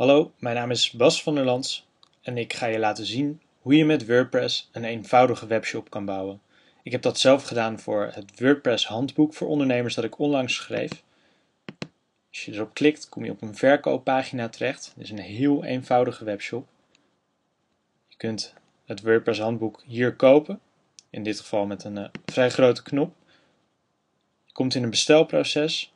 Hallo, mijn naam is Bas van der Lans en ik ga je laten zien hoe je met WordPress een eenvoudige webshop kan bouwen. Ik heb dat zelf gedaan voor het WordPress handboek voor ondernemers dat ik onlangs schreef. Als je erop klikt kom je op een verkooppagina terecht. Dit is een heel eenvoudige webshop. Je kunt het WordPress handboek hier kopen, in dit geval met een uh, vrij grote knop. Je komt in een bestelproces,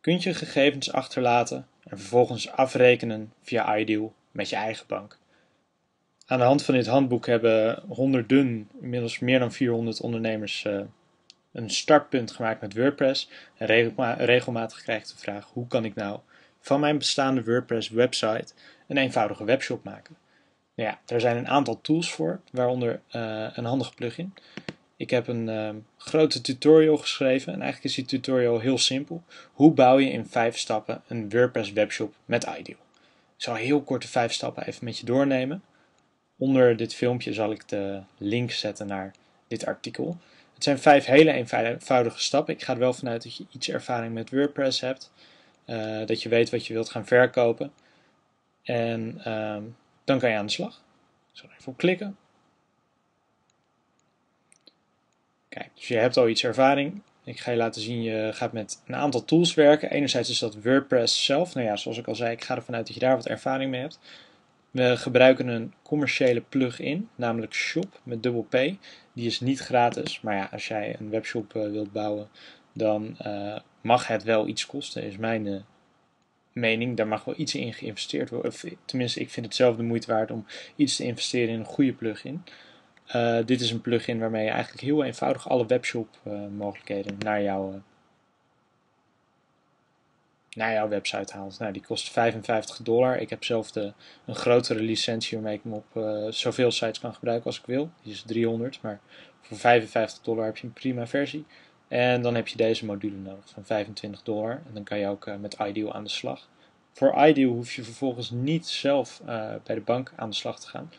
kunt je gegevens achterlaten en vervolgens afrekenen via Ideal met je eigen bank. Aan de hand van dit handboek hebben honderden, inmiddels meer dan 400 ondernemers uh, een startpunt gemaakt met WordPress. En regelmatig krijg ik de vraag: hoe kan ik nou van mijn bestaande WordPress website een eenvoudige webshop maken? Nou ja, er zijn een aantal tools voor, waaronder uh, een handige plugin. Ik heb een uh, grote tutorial geschreven en eigenlijk is die tutorial heel simpel. Hoe bouw je in vijf stappen een WordPress webshop met Ideal? Ik zal heel kort de vijf stappen even met je doornemen. Onder dit filmpje zal ik de link zetten naar dit artikel. Het zijn vijf hele eenvoudige stappen. Ik ga er wel vanuit dat je iets ervaring met WordPress hebt. Uh, dat je weet wat je wilt gaan verkopen. En uh, dan kan je aan de slag. Ik zal even op klikken. Kijk, dus je hebt al iets ervaring. Ik ga je laten zien, je gaat met een aantal tools werken. Enerzijds is dat WordPress zelf. Nou ja, zoals ik al zei, ik ga ervan uit dat je daar wat ervaring mee hebt. We gebruiken een commerciële plugin, namelijk Shop met dubbel P. Die is niet gratis, maar ja, als jij een webshop uh, wilt bouwen, dan uh, mag het wel iets kosten, is mijn uh, mening. Daar mag wel iets in geïnvesteerd worden. Of, tenminste, ik vind het zelf de moeite waard om iets te investeren in een goede plugin. Uh, dit is een plugin waarmee je eigenlijk heel eenvoudig alle webshop uh, mogelijkheden naar jouw, uh, naar jouw website haalt. Nou, die kost 55 dollar. Ik heb zelf de, een grotere licentie waarmee ik hem op zoveel sites kan gebruiken als ik wil. Die is 300, maar voor 55 dollar heb je een prima versie. En dan heb je deze module nodig van 25 dollar. En dan kan je ook met Ideal aan de slag. Voor Ideal hoef je vervolgens niet zelf bij de bank aan de slag te gaan.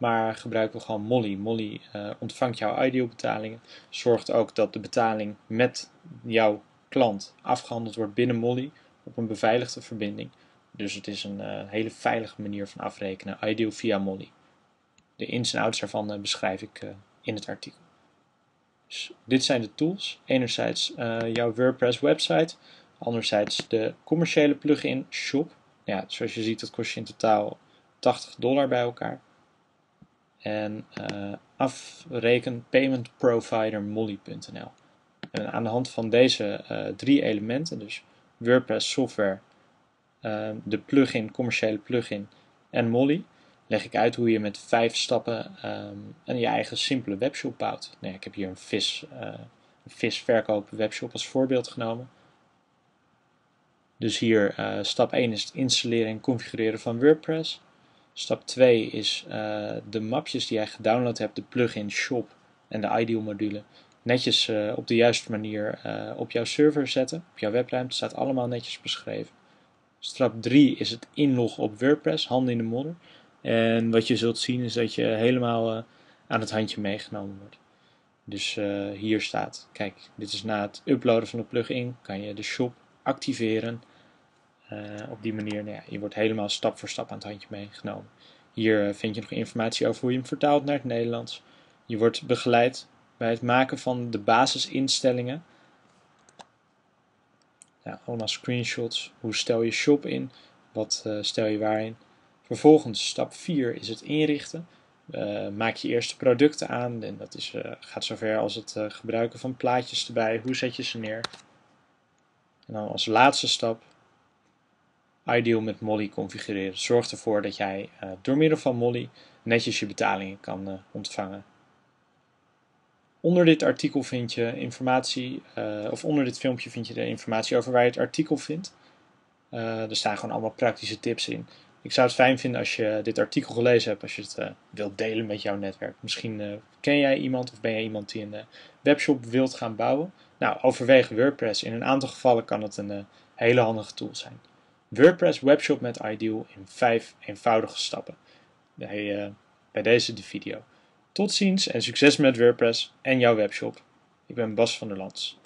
Maar gebruiken we gewoon Molly. Molly uh, ontvangt jouw ideal betalingen. Zorgt ook dat de betaling met jouw klant afgehandeld wordt binnen Molly op een beveiligde verbinding. Dus het is een uh, hele veilige manier van afrekenen. Ideal via Molly. De ins en outs daarvan uh, beschrijf ik in het artikel. Dus dit zijn de tools. Enerzijds jouw WordPress website. Anderzijds de commerciële plugin Shop. Ja, zoals je ziet, dat kost je in totaal 80 dollar bij elkaar en uh, afreken payment provider molly.nl. En aan de hand van deze uh, drie elementen, dus WordPress software, uh, de plugin, commerciële plugin en Molly, leg ik uit hoe je met vijf stappen um, een je eigen simpele webshop bouwt. Nee, ik heb hier een vis, een visverkoop webshop als voorbeeld genomen. Dus hier stap 1 is het installeren en configureren van WordPress. Stap 2 is uh, de mapjes die jij gedownload hebt, de plugin shop en de ideal module, netjes uh, op de juiste manier uh, op jouw server zetten, op jouw webruimte, staat allemaal netjes beschreven. Stap 3 is het inloggen op WordPress, handen in de modder. En wat je zult zien is dat je helemaal aan het handje meegenomen wordt. Dus hier staat, kijk, dit is na het uploaden van de plugin, kan je de shop activeren uh, op die manier, nou ja, je wordt helemaal stap voor stap aan het handje meegenomen. Hier uh, vind je nog informatie over hoe je hem vertaalt naar het Nederlands. Je wordt begeleid bij het maken van de basisinstellingen. Ja, allemaal screenshots. Hoe stel je shop in? Wat uh, stel je waarin? Vervolgens, stap 4 is het inrichten. maak je eerste producten aan. En dat is, gaat zover als het gebruiken van plaatjes erbij. Hoe zet je ze neer? En dan als laatste stap Ideal met Molly configureren. Zorg ervoor dat jij uh, door middel van Molly netjes je betalingen kan uh, ontvangen. Onder dit artikel vind je informatie, uh, of onder dit filmpje vind je de informatie over waar je het artikel vindt. er staan gewoon allemaal praktische tips in. Ik zou het fijn vinden als je dit artikel gelezen hebt, als je het wilt delen met jouw netwerk. Misschien ken jij iemand of ben jij iemand die een webshop wilt gaan bouwen. Nou, overweeg WordPress. In een aantal gevallen kan het een hele handige tool zijn. WordPress webshop met Ideal in 5 eenvoudige stappen. Bij, uh, bij deze de video. Tot ziens en succes met WordPress en jouw webshop. Ik ben Bas van der Lans.